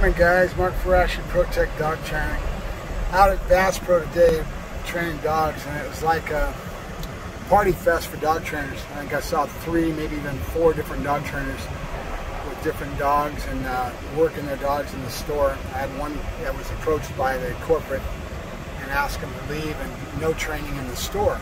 morning guys, Mark Ferrasci, ProTech Dog Training. Out at Bass Pro today training dogs and it was like a party fest for dog trainers. I think I saw three, maybe even four different dog trainers with different dogs and uh, working their dogs in the store. I had one that was approached by the corporate and asked him to leave and no training in the store.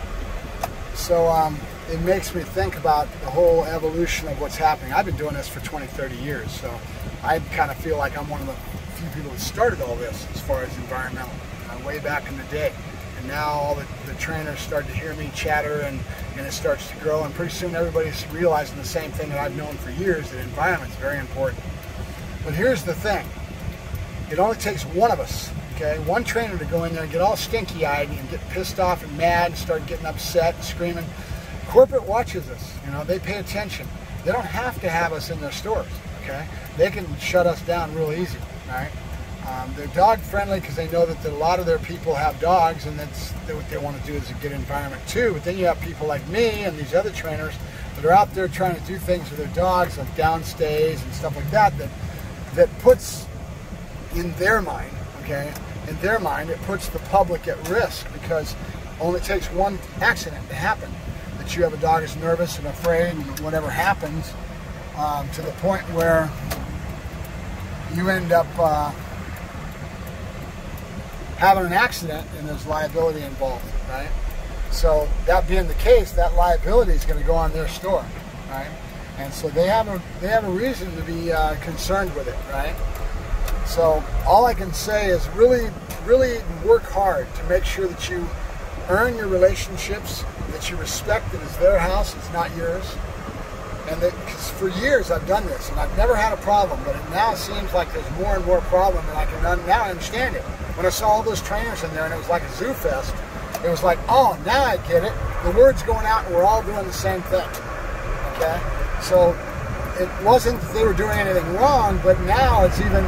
So um, it makes me think about the whole evolution of what's happening. I've been doing this for 20, 30 years, so I kind of feel like I'm one of the few people that started all this as far as environmental, uh, way back in the day. And now all the, the trainers start to hear me chatter and, and it starts to grow and pretty soon everybody's realizing the same thing that I've known for years, that environment is very important. But here's the thing, it only takes one of us okay? One trainer to go in there and get all stinky-eyed and get pissed off and mad and start getting upset and screaming. Corporate watches us, you know, they pay attention. They don't have to have us in their stores, okay? They can shut us down real easy, right? Um, they're dog friendly because they know that a lot of their people have dogs and that's what they want to do is a good environment too. But then you have people like me and these other trainers that are out there trying to do things with their dogs like downstays and stuff like that that that puts in their mind, okay, in their mind, it puts the public at risk because only takes one accident to happen. That you have a dog that's nervous and afraid and whatever happens um, to the point where you end up uh, having an accident and there's liability involved, right? So that being the case, that liability is going to go on their store, right? And so they have a they have a reason to be uh, concerned with it, right? So all I can say is really, really work hard to make sure that you earn your relationships, that you respect that it's their house, it's not yours. And for years I've done this and I've never had a problem, but it now seems like there's more and more problem and I can now I understand it. When I saw all those trainers in there and it was like a zoo fest, it was like, oh, now I get it. The word's going out and we're all doing the same thing. Okay? So it wasn't that they were doing anything wrong, but now it's even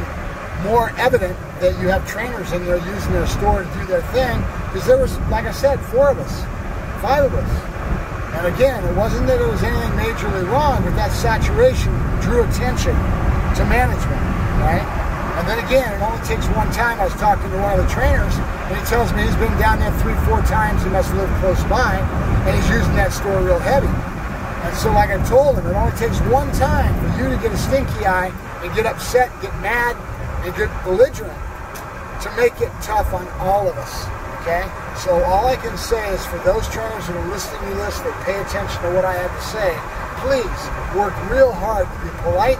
more evident that you have trainers in there using their store to do their thing because there was, like I said, four of us, five of us. And again, it wasn't that it was anything majorly wrong, but that saturation drew attention to management, right? And then again, it only takes one time. I was talking to one of the trainers, and he tells me he's been down there three, four times. He must live close by, and he's using that store real heavy. And so, like I told him, it only takes one time for you to get a stinky eye and get upset, get mad, and get belligerent to make it tough on all of us. Okay? So all I can say is for those trainers that are listening to this, that pay attention to what I have to say, please work real hard to be polite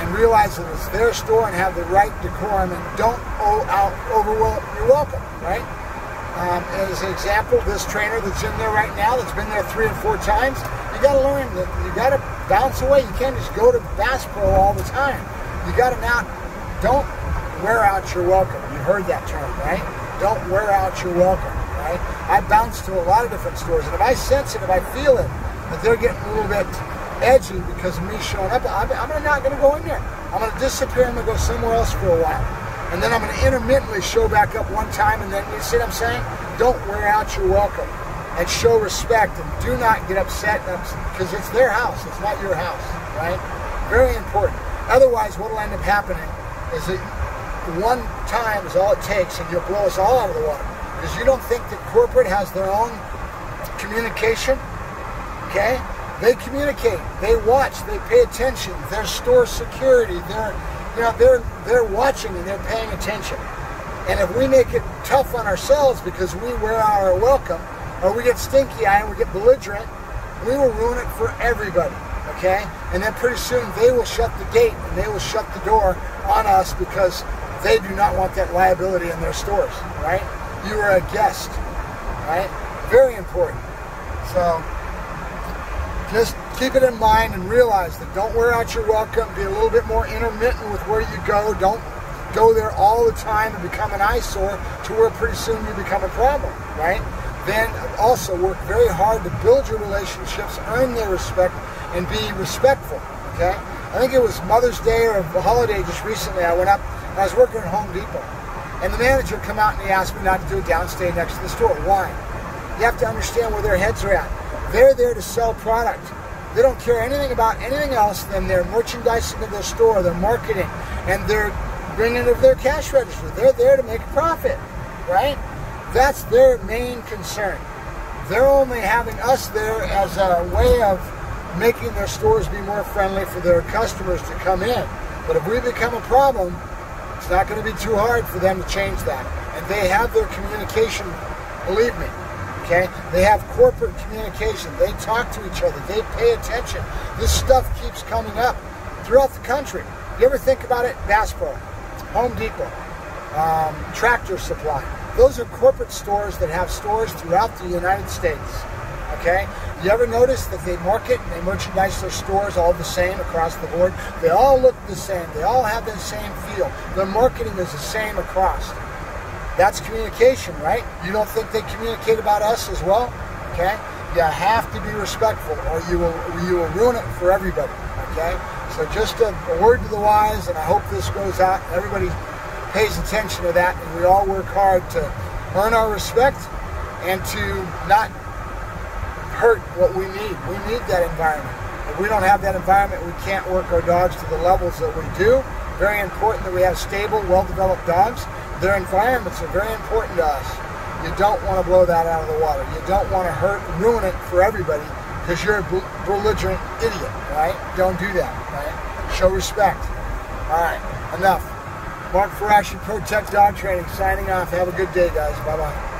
and realize that it's their store and have the right decorum and don't owe out overwhelm. You're welcome, right? Um, as an example, this trainer that's in there right now, that's been there three and four times, you got to learn that you got to bounce away. You can't just go to Bass Pro all the time. You got to now don't wear out your welcome. You heard that term, right? Don't wear out your welcome, right? I bounce to a lot of different stores, and if I sense it, if I feel it, that they're getting a little bit edgy because of me showing up, I'm, I'm not going to go in there. I'm going to disappear. I'm going to go somewhere else for a while. And then I'm going to intermittently show back up one time, and then, you see what I'm saying? Don't wear out your welcome. And show respect, and do not get upset because it's their house. It's not your house, right? Very important. Otherwise, what will end up happening is that one time is all it takes and you'll blow us all out of the water. Because you don't think that corporate has their own communication, okay? They communicate, they watch, they pay attention. Their store security, they're, you know, they're, they're watching and they're paying attention. And if we make it tough on ourselves because we wear out our welcome, or we get stinky eye and we get belligerent, we will ruin it for everybody okay? And then pretty soon they will shut the gate and they will shut the door on us because they do not want that liability in their stores, right? You are a guest, right? Very important. So just keep it in mind and realize that don't wear out your welcome. Be a little bit more intermittent with where you go. Don't go there all the time and become an eyesore to where pretty soon you become a problem, right? Then also work very hard to build your relationships, earn their respect, and be respectful. Okay? I think it was Mother's Day or a holiday just recently. I went up and I was working at Home Depot, and the manager come out and he asked me not to do a downstay next to the store. Why? You have to understand where their heads are at. They're there to sell product. They don't care anything about anything else than their merchandising of their store, their marketing, and their bringing of their cash register. They're there to make a profit, right? That's their main concern. They're only having us there as a way of making their stores be more friendly for their customers to come in. But if we become a problem, it's not going to be too hard for them to change that. And they have their communication, believe me. Okay? They have corporate communication. They talk to each other. They pay attention. This stuff keeps coming up throughout the country. You ever think about it? Bass Pro, Home Depot, um, Tractor Supply. Those are corporate stores that have stores throughout the United States. Okay? You ever notice that they market and they merchandise their stores all the same across the board? They all look the same. They all have the same feel. Their marketing is the same across. That's communication, right? You don't think they communicate about us as well? Okay? You have to be respectful or you will you will ruin it for everybody. Okay? So just a, a word to the wise, and I hope this goes out everybody pays attention to that and we all work hard to earn our respect and to not hurt what we need. We need that environment. If we don't have that environment, we can't work our dogs to the levels that we do. Very important that we have stable, well-developed dogs. Their environments are very important to us. You don't want to blow that out of the water. You don't want to hurt, ruin it for everybody because you're a belligerent idiot, right? Don't do that, right? Show respect. All right, enough. Mark Ferrasci, Pro Tech Dog Training, signing off. Have a good day, guys. Bye-bye.